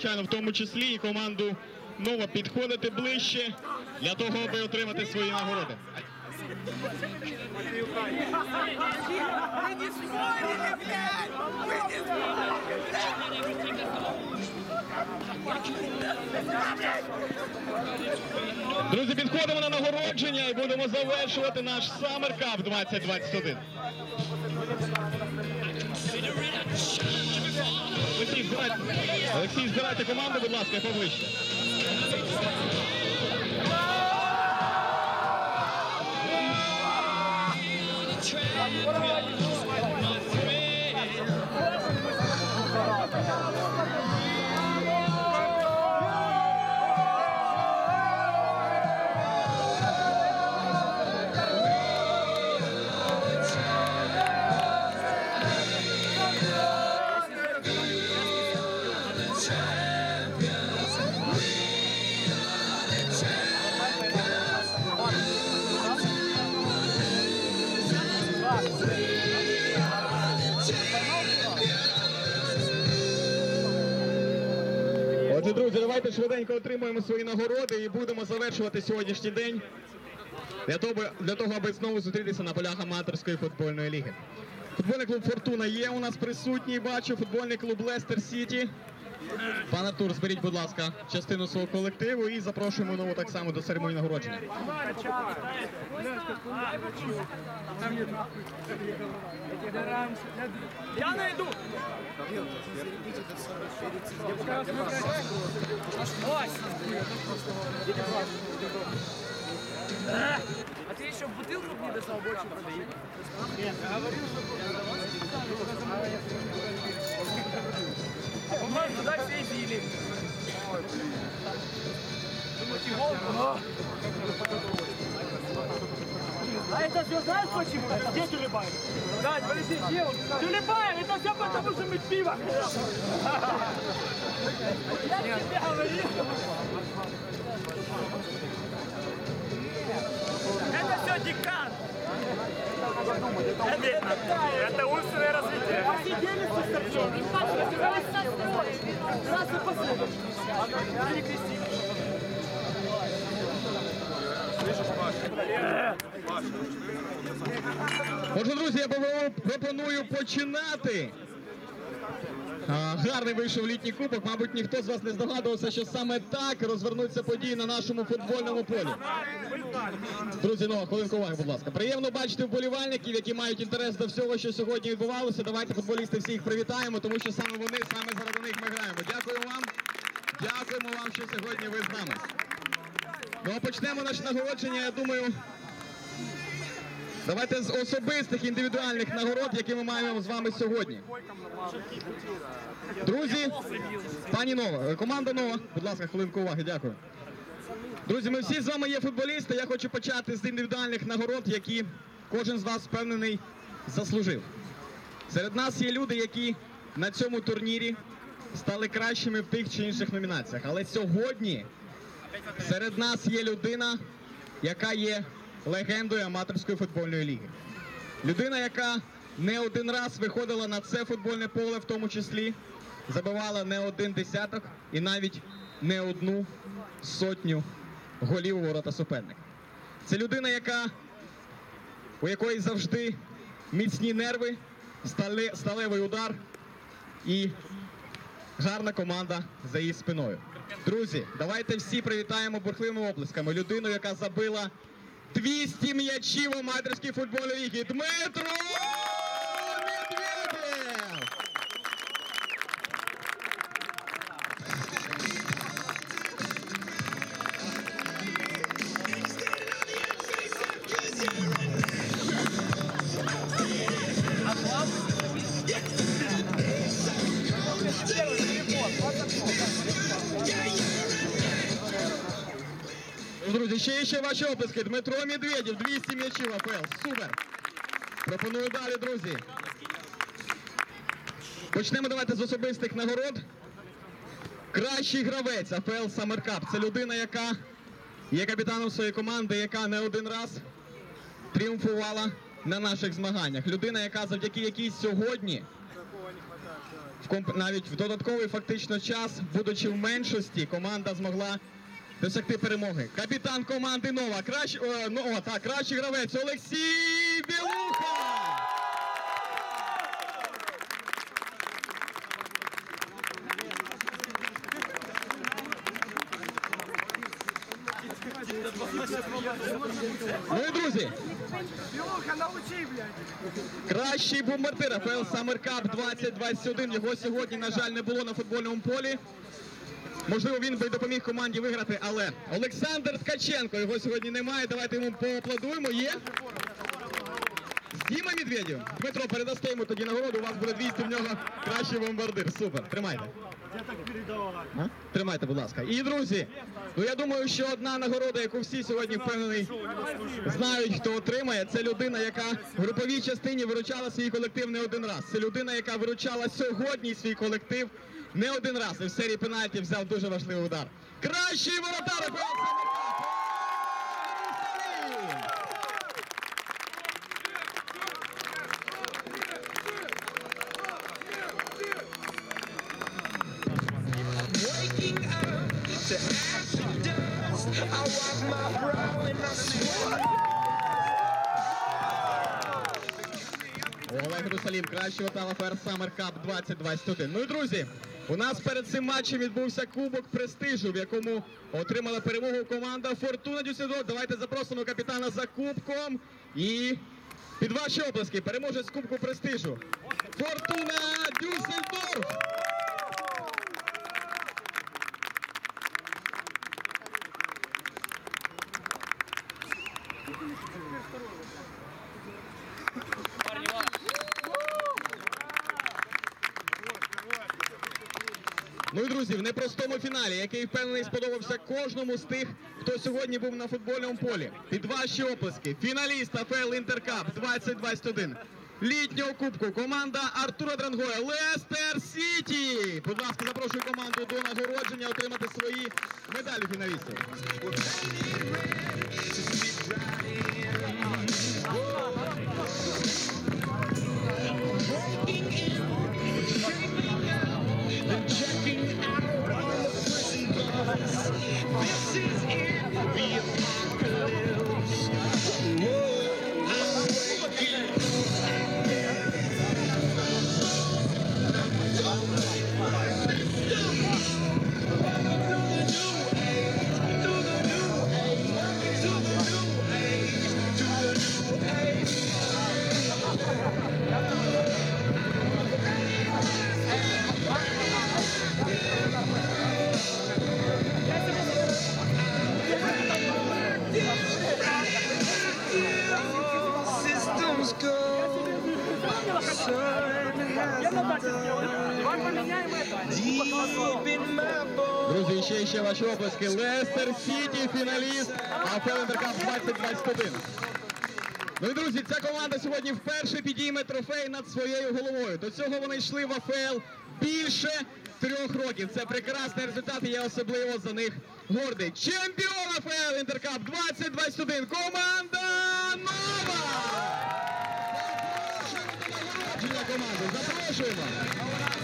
звичайно, в тому числі і команду Нова підходити ближче для того, аби отримати свої нагороди. Друзі, підходимо на нагородження і будемо завершувати наш Summer Cup 2021. Олексій, збирайте, команду, будь ласка, поближче. Друзі, давайте швиденько отримуємо свої нагороди і будемо завершувати сьогоднішній день для того, для того аби знову зустрітися на полях аматорської футбольної ліги. Футбольний клуб Фортуна є у нас присутній, бачу. Футбольний клуб Лестер Сіті. Пан Артур, зберіть, будь ласка, частину свого колективу і запрошуємо нову так само до церемонії нагородження. Я найду! А ты еще бутылку мне достал больше продаю? По-моему, туда все и пили. Думаете, волку? А это все знаешь почему? Где тюлебайн? Дать, подожди, где он? Тюлебайн, это все потому, что мы пиво. Я тебе говорил. Это все декан. Это, это умственное развитие. Посидели с Сестерцом. Отже, друзі, я пропоную- починати. Гарний вийшов літній кубок. Мабуть, ніхто з вас не здогадувався, що саме так розвернуться події на нашому футбольному полі. Друзі, ну хвилинку уваги, будь ласка. Приємно бачити вболівальників, які мають інтерес до всього, що сьогодні відбувалося. Давайте футболісти всіх привітаємо, тому що саме вони, саме заради них ми. Дякуємо вам, що сьогодні ви з нами. Ну почнемо наше нагородження. Я думаю, Давайте з особистих індивідуальних нагород, які ми маємо з вами сьогодні. Друзі, пані Нова, е, команда Нова, будь ласка, хвилинку уваги, дякую. Друзі, ми всі з вами є футболісти. Я хочу почати з індивідуальних нагород, які кожен з вас впевнений заслужив. Серед нас є люди, які на цьому турнірі стали кращими в тих чи інших номінаціях. Але сьогодні серед нас є людина, яка є легендою аматорської футбольної ліги. Людина, яка не один раз виходила на це футбольне поле, в тому числі, забивала не один десяток і навіть не одну сотню голів у ворота суперника. Це людина, яка, у якої завжди міцні нерви, сталевий удар і гарна команда за її спиною. Друзі, давайте всі привітаємо бурхливими оплесками людину, яка забила 200 м'ячів у майдерській футбольній лігі. Дмитро Ще і ще ваші оплески. Дмитро Медведєв, 200 м'ячів АПЛ. Супер. Пропоную далі, друзі. Почнемо давайте з особистих нагород. Кращий гравець АПЛ Cup. Це людина, яка є капітаном своєї команди, яка не один раз тріумфувала на наших змаганнях. Людина, яка завдяки якій сьогодні навіть в додатковий фактично час, будучи в меншості, команда змогла досягти перемоги. Капітан команди Нова, кращ... о, Нова, так, кращий гравець Олексій Білуха! Ну і друзі. Кращий бомбардир АПЛ Summer Cup 2021. Його сьогодні, на жаль, не було на футбольному полі. Можливо, він би допоміг команді виграти, але Олександр Ткаченко його сьогодні немає. Давайте йому поаплодуємо. Є? Діма Медведєв. Дмитро, передасте йому тоді нагороду. У вас буде 200 в нього кращий бомбардир. Супер. Тримайте. Я так передавал. Тримайте, будь ласка. І друзі, ну я думаю, що одна нагорода, яку всі сьогодні впевнений знають, хто отримає, це людина, яка в груповій частині виручала свій колектив не один раз. Це людина, яка виручала сьогодні свій колектив не один раз. І в серії пенальтів взяв дуже важливий удар. Кращий воротар. Олег Русалім, кращий воротар АФР Summer Cup 2021. Ну і друзі, у нас перед цим матчем відбувся кубок престижу, в якому отримала перемогу команда Фортуна Дюсельдорф. Давайте запросимо капітана за кубком і під ваші оплески переможець кубку престижу. Фортуна Дюссельдорф! Ну і друзі, в непростому фіналі, який впевнений сподобався кожному з тих, хто сьогодні був на футбольному полі. Під ваші оплески. Фіналіст АФЛ Інтеркап 2021. Літнього кубку команда Артура Дрангоя Лестер Сіті. Будь ласка, запрошую команду до нагородження отримати свої медалі фіналістів. Друзі, ще ще ваші оплески. Лестер Сіті, фіналіст АФЛ Інтеркап 2021. Ну і друзі, ця команда сьогодні вперше підійме трофей над своєю головою. До цього вони йшли в АФЛ більше трьох років. Це прекрасний результат і я особливо за них гордий. Чемпіон АФЛ Інтеркап 2021. Команда Нова! Запрошуємо до нагородження команду.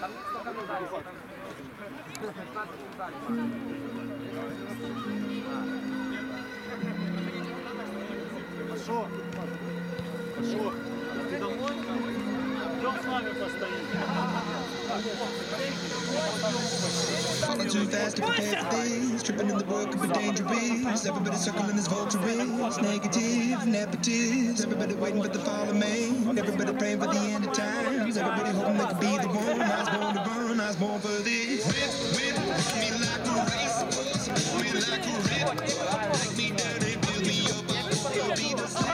Запрошуємо. Пошел. Пошел. Ты домой? Идем с нами постоим. Falling too fast to prepare for this. Tripping in the world could be dangerous. Everybody circling as vultures. Negative, negatives. Everybody waiting for the fall of man. Everybody praying for the end of times. Everybody hoping they could be the one. I was born to run. I was born for this. Whip, whip, run me like a racehorse. Run me like a rip. Take me down and build me up. I'll be the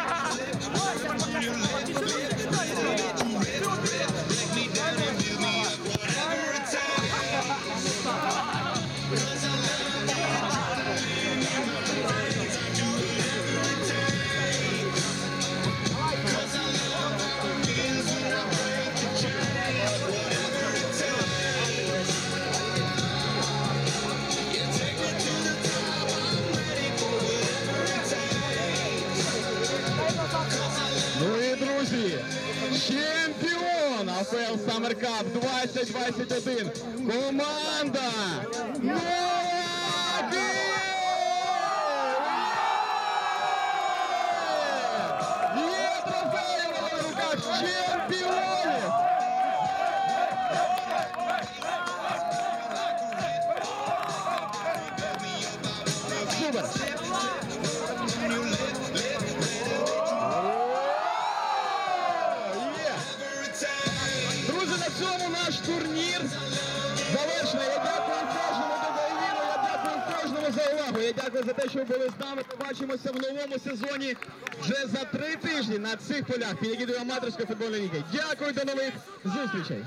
weiß be sehen. Турнір завершено. Я дякую кожному довіру, я дякую кожному за увагу. Я дякую за те, що ви були з нами. Побачимося в новому сезоні вже за три тижні на цих полях під до аматорської футбольної ліги. Дякую, до нових зустрічей.